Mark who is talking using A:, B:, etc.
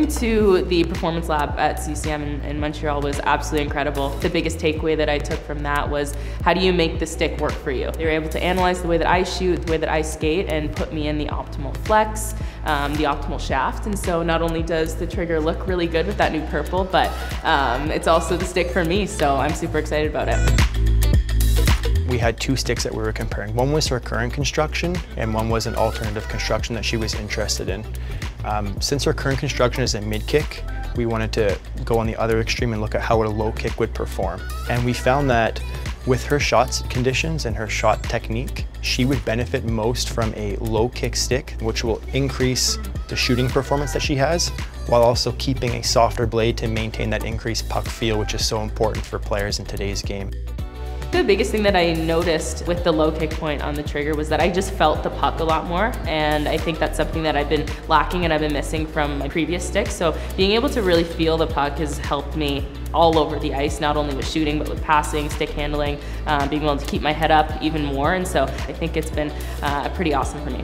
A: Going to the performance lab at CCM in, in, Montreal was absolutely incredible. The biggest takeaway that I took from that was how do you make the stick work for you? They were able to analyze the way that I shoot, the way that I skate, and put me in the optimal flex, um, the optimal shaft. And so not only does the trigger look really good with that new purple, but um, it's also the stick for me. So I'm super excited about it.
B: Had two sticks that we were comparing. One was her current construction and one was an alternative construction that she was interested in. Um, since her current construction is a mid kick, we wanted to go on the other extreme and look at how a low kick would perform. And we found that with her shot conditions and her shot technique, she would benefit most from a low kick stick, which will increase the shooting performance that she has, while also keeping a softer blade to maintain that increased puck feel, which is so important for players in today's game.
A: The biggest thing that I noticed with the low kick point on the trigger was that I just felt the puck a lot more and I think that's something that I've been lacking and I've been missing from my previous sticks. So being able to really feel the puck has helped me all over the ice, not only with shooting, but with passing, stick handling, uh, being able to keep my head up even more. And so I think it's been uh, pretty awesome for me.